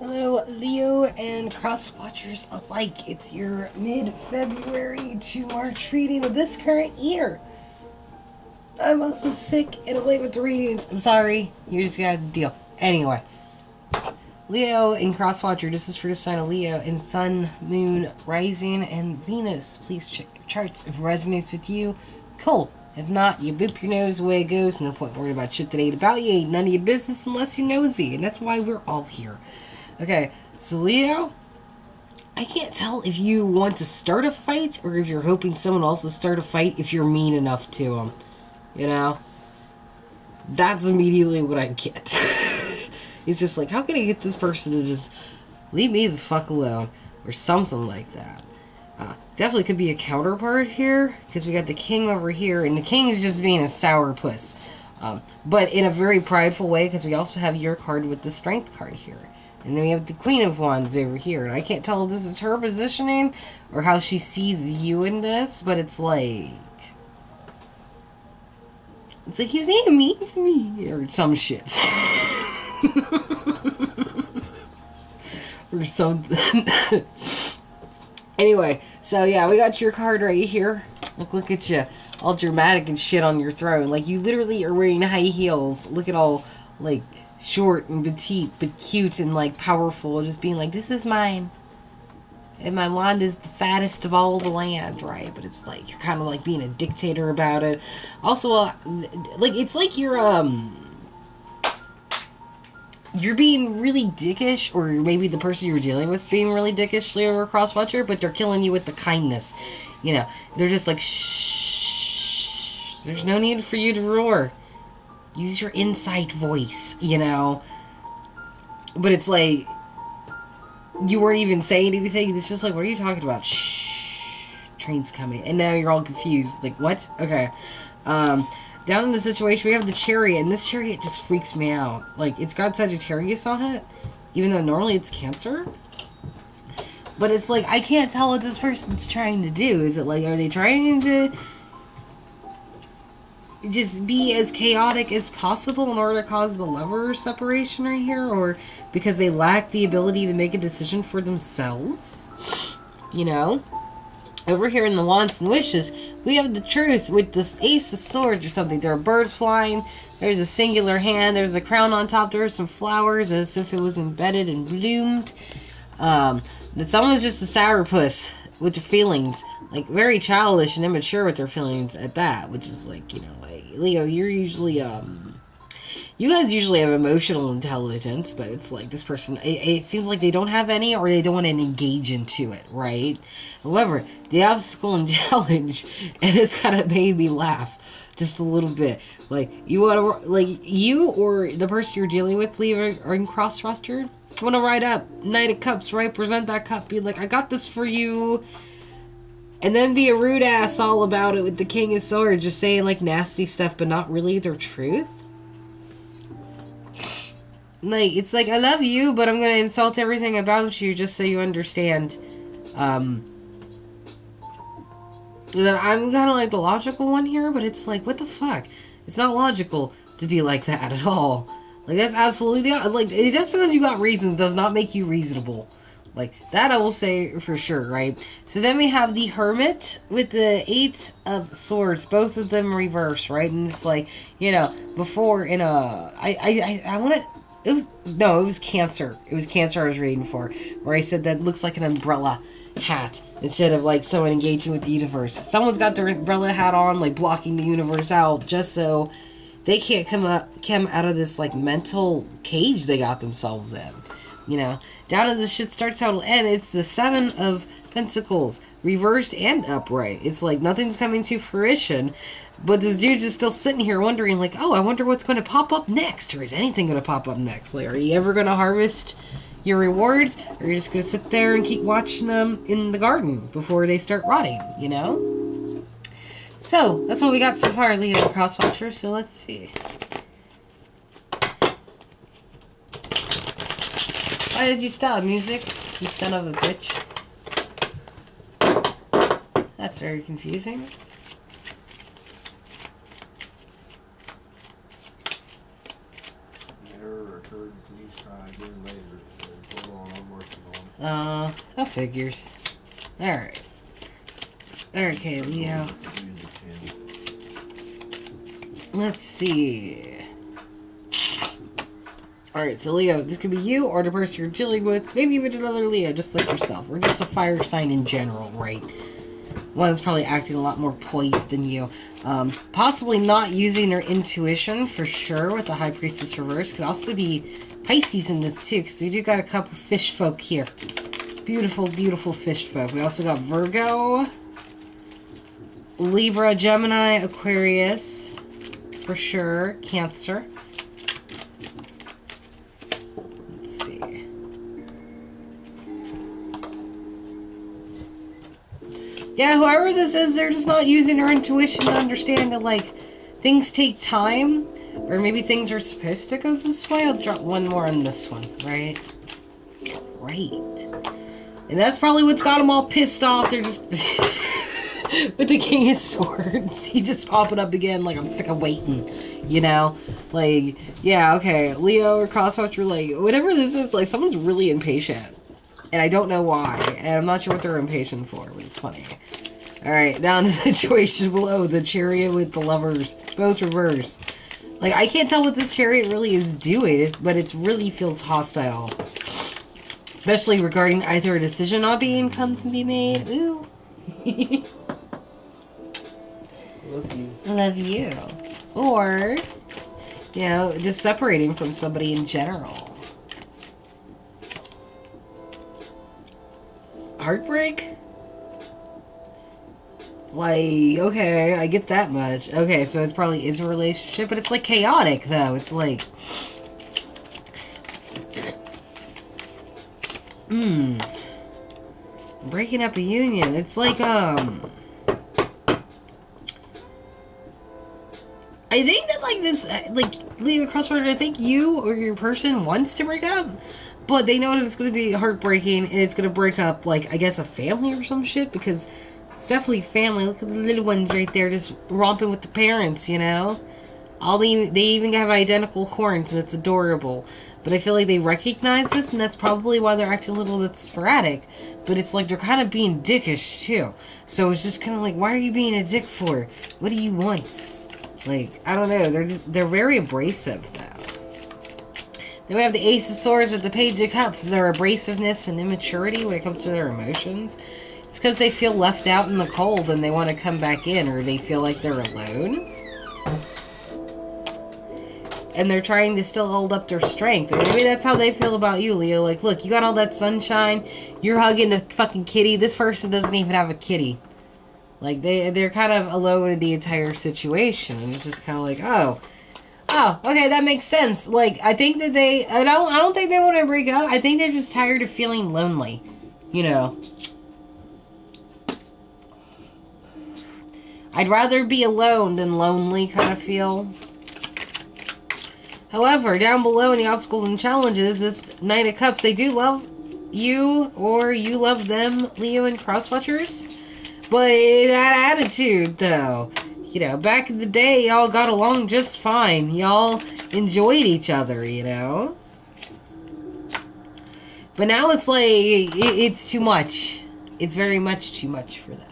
Hello, Leo and cross watchers alike. It's your mid February to March reading of this current year. I'm also sick and away with the readings. I'm sorry. You just gotta deal. Anyway, Leo and cross watcher. This is for the sign of Leo and Sun, Moon, Rising, and Venus. Please check your charts if it resonates with you. Cool. If not, you boop your nose away it goes. No point worrying about shit that ain't about you. Ain't none of your business unless you're nosy. And that's why we're all here. Okay, so Leo, I can't tell if you want to start a fight or if you're hoping someone else will start a fight if you're mean enough to them. You know? That's immediately what I get. it's just like, how can I get this person to just leave me the fuck alone? Or something like that. Uh, definitely could be a counterpart here, because we got the king over here, and the king is just being a sourpuss. Um, but in a very prideful way, because we also have your card with the strength card here. And then we have the Queen of Wands over here. And I can't tell if this is her positioning or how she sees you in this, but it's like. It's like he's being mean to me. Or some shit. or something. anyway, so yeah, we got your card right here. Look, look at you. All dramatic and shit on your throne. Like, you literally are wearing high heels. Look at all, like short and petite, but cute and like powerful, just being like, "This is mine." And my land is the fattest of all the land, right? But it's like you're kind of like being a dictator about it. Also, uh, like it's like you're um you're being really dickish, or maybe the person you're dealing with being really dickish, Leo or Crosswatcher, but they're killing you with the kindness. You know, they're just like, shh. There's no need for you to roar use your insight voice, you know. But it's like you weren't even saying anything. It's just like, what are you talking about? Shh, train's coming, and now you're all confused. Like, what? Okay. Um, down in the situation, we have the chariot, and this chariot just freaks me out. Like, it's got Sagittarius on it, even though normally it's Cancer. But it's like, I can't tell what this person's trying to do. Is it like, are they trying to just be as chaotic as possible in order to cause the lover separation right here, or because they lack the ability to make a decision for themselves. You know? Over here in the wants and wishes, we have the truth with this ace of swords or something. There are birds flying, there's a singular hand, there's a crown on top, there are some flowers as if it was embedded and bloomed. Um, that someone's just a sourpuss with their feelings. Like, very childish and immature with their feelings at that, which is like, you know, Leo, you're usually um you guys usually have emotional intelligence, but it's like this person, it, it, seems like they don't have any or they don't want to engage into it, right? However, the obstacle and challenge, and it's kind of made me laugh just a little bit. Like, you want to, like, you or the person you're dealing with, Leo, are in cross roster, want to ride up Knight of Cups, right? Present that cup, be like, I got this for you and then be a rude ass all about it with the King of Swords, just saying like nasty stuff, but not really their truth. Like, it's like, I love you, but I'm gonna insult everything about you just so you understand. Um, that I'm kind of like the logical one here, but it's like, what the fuck? It's not logical to be like that at all. Like, that's absolutely, the, like, it, just because you got reasons does not make you reasonable. Like, that I will say for sure, right? So then we have the Hermit with the Eight of Swords, both of them reverse, right? And it's like, you know, before in a. I, I, I, I want to. It was. No, it was Cancer. It was Cancer I was reading for, where I said that looks like an umbrella hat instead of like someone engaging with the universe. Someone's got their umbrella hat on, like blocking the universe out, just so they can't come up, come out of this like mental cage they got themselves in you know, down to the shit starts how it'll end. It's the Seven of Pentacles, reversed and upright. It's like nothing's coming to fruition, but this dude's just still sitting here wondering, like, oh, I wonder what's going to pop up next, or is anything going to pop up next? Like, are you ever going to harvest your rewards, or are you just going to sit there and keep watching them in the garden before they start rotting, you know? So, that's what we got so far, Leo Crosswatcher, so let's see. Why did you stop music, you son of a bitch? That's very confusing. Error occurred. Please try again later. Hold Uh, that figures. Alright. Alright, okay, Leo. Let's see. Alright, so Leo, this could be you or the person you're dealing with. Maybe even another Leo, just like yourself. Or just a fire sign in general, right? One that's probably acting a lot more poised than you. Um, possibly not using their intuition for sure with the High Priestess reverse. Could also be Pisces in this too, because we do got a couple fish folk here. Beautiful, beautiful fish folk. We also got Virgo, Libra, Gemini, Aquarius, for sure, Cancer. Yeah, whoever this is, they're just not using their intuition to understand that, like, things take time, or maybe things are supposed to go this way. I'll drop one more on this one, right? Right. And that's probably what's got them all pissed off. They're just... with the King of Swords. He just popping up again like I'm sick of waiting. You know? Like, yeah, okay. Leo or Crosswatcher, like, whatever this is, like, someone's really impatient. And I don't know why. And I'm not sure what they're impatient for, but it's funny. Alright, down the situation below. The chariot with the lovers. Both reverse. Like, I can't tell what this chariot really is doing, it's, but it really feels hostile. Especially regarding either a decision not being come to be made. Ooh. Love you. love you. Or, you know, just separating from somebody in general. Heartbreak? Like, okay, I get that much. Okay, so it's probably is a relationship, but it's like chaotic though. It's like Hmm. Breaking up a union. It's like um I think that like this, uh, like Leo Crossroader, I think you or your person wants to break up, but they know that it's going to be heartbreaking and it's going to break up like I guess a family or some shit because it's definitely family. Look at the little ones right there, just romping with the parents. You know, all they they even have identical horns and it's adorable. But I feel like they recognize this, and that's probably why they're acting a little bit sporadic. But it's like they're kind of being dickish too. So it's just kind of like, why are you being a dick for? What do you want? Like, I don't know. They're just, they're very abrasive, though. Then we have the Ace of Swords with the Page of Cups. Their abrasiveness and immaturity when it comes to their emotions. It's because they feel left out in the cold and they want to come back in, or they feel like they're alone. And they're trying to still hold up their strength. Or maybe that's how they feel about you, Leo. Like, look, you got all that sunshine. You're hugging the fucking kitty. This person doesn't even have a kitty. Like they they're kind of alone in the entire situation, and it's just kind of like, oh, oh, okay, that makes sense. Like I think that they, I don't, I don't think they want to break up. I think they're just tired of feeling lonely, you know. I'd rather be alone than lonely, kind of feel. However, down below in the obstacles and challenges, this Knight of Cups, they do love you or you love them, Leo and Crosswatchers. But that attitude, though, you know, back in the day, y'all got along just fine. Y'all enjoyed each other, you know? But now it's like, it, it's too much. It's very much too much for them.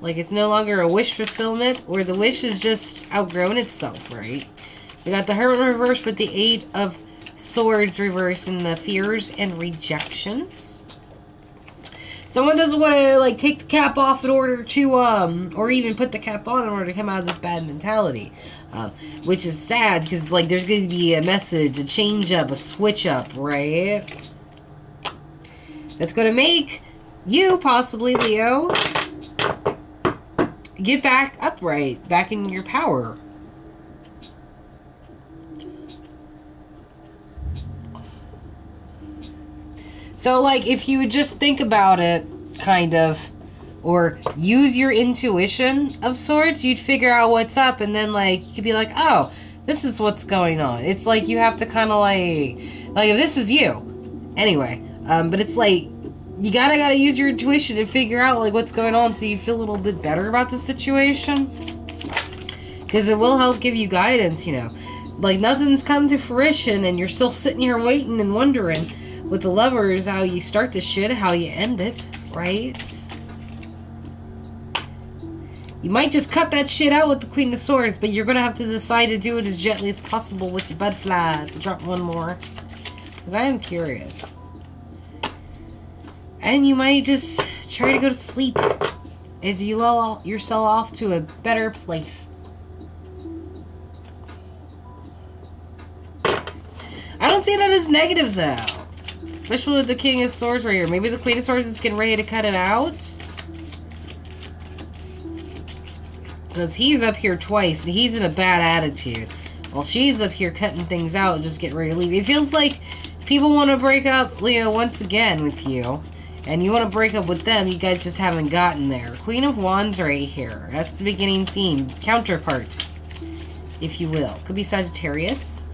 Like, it's no longer a wish fulfillment, or the wish is just outgrown itself, right? We got the Hermit reverse with the Eight of Swords reverse and the fears and rejections. Someone doesn't want to like take the cap off in order to um or even put the cap on in order to come out of this bad mentality. Um, which is sad because like there's going to be a message, a change up, a switch up, right? That's going to make you possibly Leo get back upright, back in your power. So, like, if you would just think about it, kind of, or use your intuition of sorts, you'd figure out what's up, and then, like, you could be like, oh, this is what's going on. It's like you have to kind of, like, like, if this is you. Anyway, um, but it's like, you gotta gotta use your intuition to figure out, like, what's going on so you feel a little bit better about the situation. Because it will help give you guidance, you know. like nothing's come to fruition and you're still sitting here waiting and wondering with the lovers how you start the shit, how you end it, right? You might just cut that shit out with the Queen of Swords, but you're gonna have to decide to do it as gently as possible with your butterflies. Drop one more. Because I am curious. And you might just try to go to sleep as you lull yourself off to a better place. I don't see that as negative though. Especially the King of Swords right here. Maybe the Queen of Swords is getting ready to cut it out. Because he's up here twice and he's in a bad attitude. While she's up here cutting things out just getting ready to leave. It feels like people want to break up, Leo, once again with you. And you want to break up with them, you guys just haven't gotten there. Queen of Wands right here. That's the beginning theme. Counterpart, if you will. Could be Sagittarius.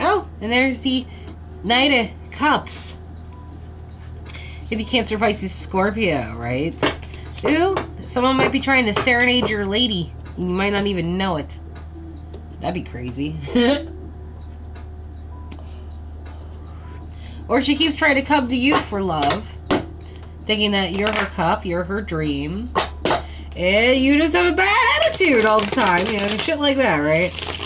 Oh, and there's the Knight of Cups. Could be Cancer, Pisces, Scorpio, right? Ooh, someone might be trying to serenade your lady. You might not even know it. That'd be crazy. or she keeps trying to come to you for love. Thinking that you're her cup, you're her dream. And you just have a bad attitude all the time. You know, shit like that, right?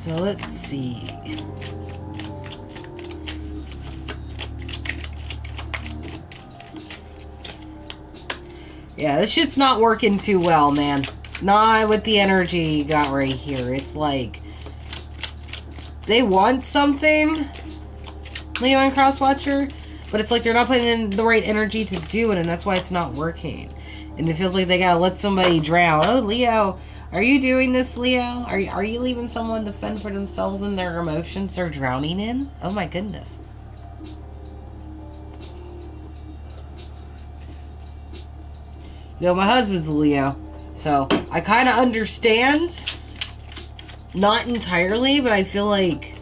So let's see. Yeah, this shit's not working too well, man. Not with the energy you got right here. It's like... They want something, Leo and Crosswatcher, but it's like they're not putting in the right energy to do it, and that's why it's not working. And it feels like they gotta let somebody drown. Oh, Leo, are you doing this, Leo? Are you, are you leaving someone to fend for themselves and their emotions they're drowning in? Oh my goodness. You know, my husband's a Leo, so I kind of understand. Not entirely, but I feel like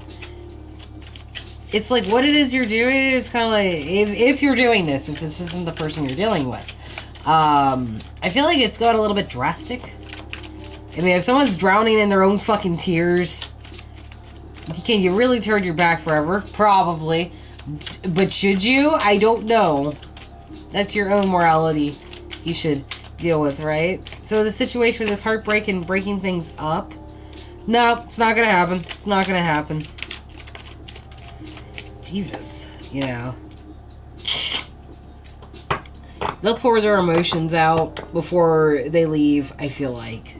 it's like what it is you're doing is kind of like if, if you're doing this, if this isn't the person you're dealing with. Um, I feel like it's got a little bit drastic. I mean, if someone's drowning in their own fucking tears, can you really turn your back forever? Probably. But should you? I don't know. That's your own morality you should deal with, right? So the situation with this heartbreak and breaking things up, no, it's not gonna happen. It's not gonna happen. Jesus, you know. They'll pour their emotions out before they leave, I feel like.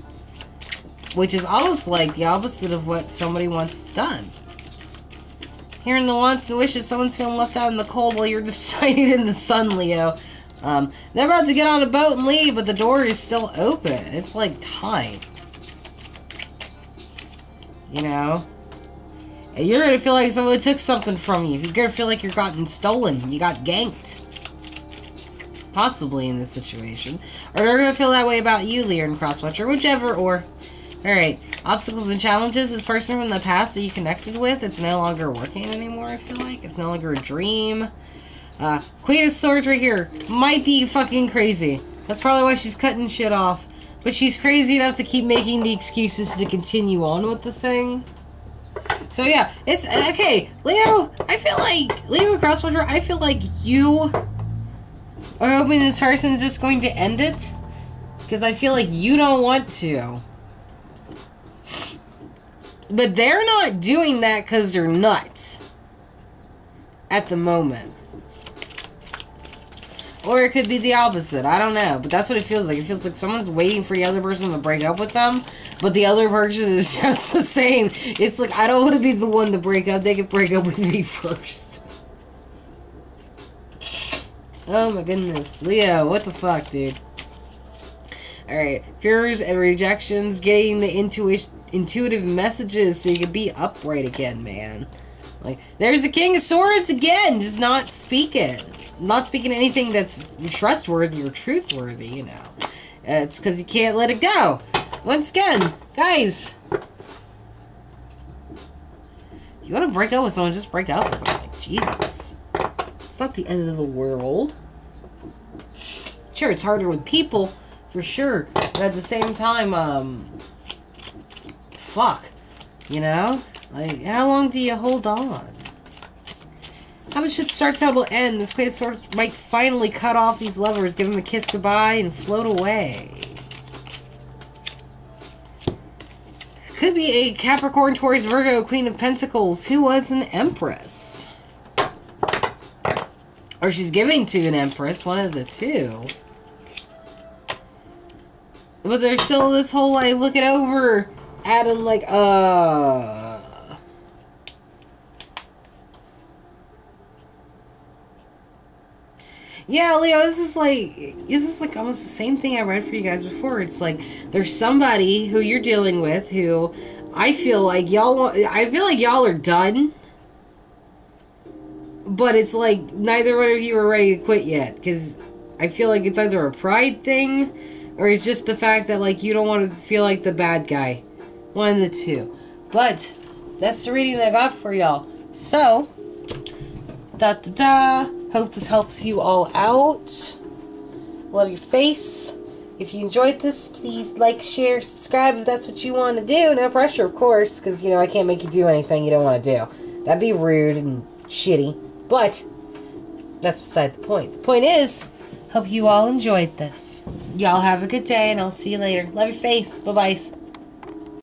Which is almost like the opposite of what somebody wants done. Hearing the wants and wishes, someone's feeling left out in the cold while you're deciding in the sun, Leo. Um, they're about to get on a boat and leave, but the door is still open. It's like time. You know? And you're gonna feel like someone took something from you. You're gonna feel like you're gotten stolen. You got ganked. Possibly in this situation. Or they're gonna feel that way about you, Lear and Crosswatcher. Whichever, or... Alright. Obstacles and challenges. This person from the past that you connected with, it's no longer working anymore, I feel like. It's no longer a dream. Uh, Queen of Swords right here might be fucking crazy. That's probably why she's cutting shit off. But she's crazy enough to keep making the excuses to continue on with the thing. So yeah, it's okay, Leo. I feel like Leo Crosswatcher. I feel like you are hoping this person is just going to end it because I feel like you don't want to. But they're not doing that because they're nuts at the moment. Or it could be the opposite. I don't know. But that's what it feels like. It feels like someone's waiting for the other person to break up with them. But the other person is just the same. It's like, I don't want to be the one to break up. They can break up with me first. Oh my goodness. Leo, what the fuck, dude? Alright. Fears and rejections. Getting the intuition, intuitive messages so you can be upright again, man. Like, there's the King of Swords again. Just not speaking not speaking anything that's trustworthy or truthworthy, you know. It's because you can't let it go. Once again, guys, you want to break up with someone, just break up with them. Like, Jesus. It's not the end of the world. Sure, it's harder with people, for sure. But at the same time, um, fuck, you know, like how long do you hold on? How the shit starts how it'll end. This queen of swords might finally cut off these lovers, give them a kiss goodbye, and float away. Could be a Capricorn, Taurus, Virgo, Queen of Pentacles, who was an Empress. Or she's giving to an Empress, one of the two. But there's still this whole, like, look it over, Adam, like, uh... Yeah, Leo, this is like this is like almost the same thing I read for you guys before. It's like there's somebody who you're dealing with who I feel like y'all want I feel like y'all are done. But it's like neither one of you are ready to quit yet cuz I feel like it's either a pride thing or it's just the fact that like you don't want to feel like the bad guy. One of the two. But that's the reading I got for y'all. So, da da da. Hope this helps you all out. Love your face. If you enjoyed this, please like, share, subscribe if that's what you want to do. No pressure, of course, because, you know, I can't make you do anything you don't want to do. That'd be rude and shitty. But, that's beside the point. The point is, hope you all enjoyed this. Y'all have a good day, and I'll see you later. Love your face. Bye-bye.